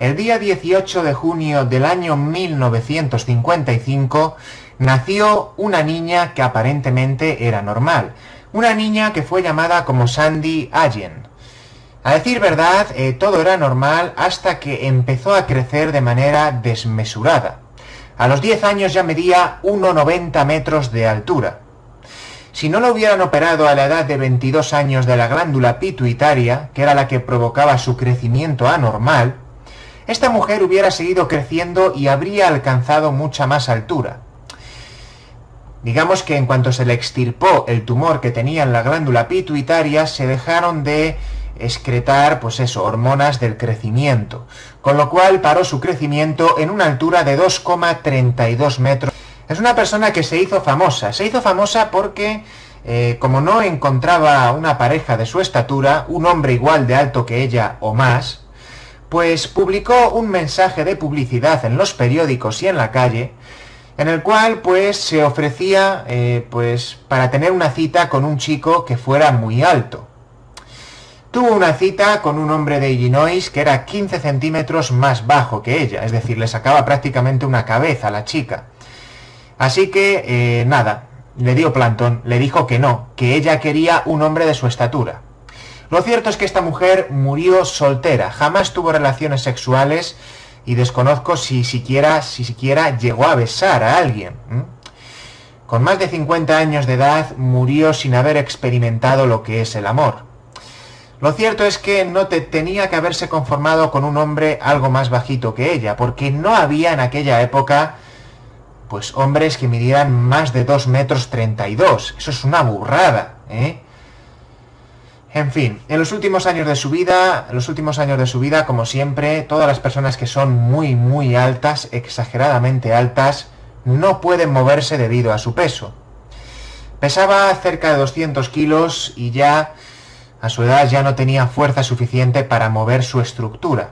El día 18 de junio del año 1955 nació una niña que aparentemente era normal, una niña que fue llamada como Sandy Allen. A decir verdad, eh, todo era normal hasta que empezó a crecer de manera desmesurada. A los 10 años ya medía 1,90 metros de altura. Si no lo hubieran operado a la edad de 22 años de la glándula pituitaria, que era la que provocaba su crecimiento anormal, esta mujer hubiera seguido creciendo y habría alcanzado mucha más altura. Digamos que en cuanto se le extirpó el tumor que tenía en la glándula pituitaria, se dejaron de excretar, pues eso, hormonas del crecimiento, con lo cual paró su crecimiento en una altura de 2,32 metros. Es una persona que se hizo famosa, se hizo famosa porque, eh, como no encontraba una pareja de su estatura, un hombre igual de alto que ella o más, pues publicó un mensaje de publicidad en los periódicos y en la calle, en el cual pues se ofrecía eh, pues para tener una cita con un chico que fuera muy alto. Tuvo una cita con un hombre de Illinois que era 15 centímetros más bajo que ella, es decir, le sacaba prácticamente una cabeza a la chica. Así que, eh, nada, le dio plantón, le dijo que no, que ella quería un hombre de su estatura. Lo cierto es que esta mujer murió soltera, jamás tuvo relaciones sexuales y desconozco si siquiera, si siquiera llegó a besar a alguien. Con más de 50 años de edad murió sin haber experimentado lo que es el amor. Lo cierto es que no te tenía que haberse conformado con un hombre algo más bajito que ella, porque no había en aquella época pues hombres que midieran más de 2 metros 32. Eso es una burrada, ¿eh? En fin, en los últimos años de su vida, los últimos años de su vida, como siempre, todas las personas que son muy, muy altas, exageradamente altas, no pueden moverse debido a su peso. Pesaba cerca de 200 kilos y ya a su edad ya no tenía fuerza suficiente para mover su estructura.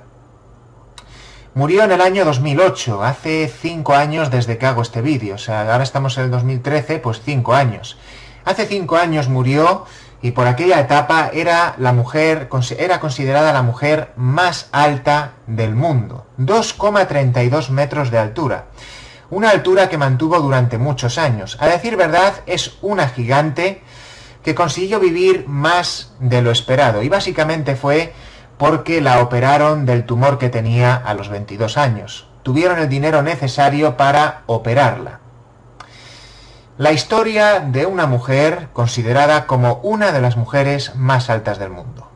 Murió en el año 2008, hace 5 años desde que hago este vídeo, o sea, ahora estamos en el 2013, pues 5 años. Hace 5 años murió y por aquella etapa era la mujer, era considerada la mujer más alta del mundo, 2,32 metros de altura. Una altura que mantuvo durante muchos años. A decir verdad, es una gigante que consiguió vivir más de lo esperado y básicamente fue porque la operaron del tumor que tenía a los 22 años. Tuvieron el dinero necesario para operarla. La historia de una mujer considerada como una de las mujeres más altas del mundo.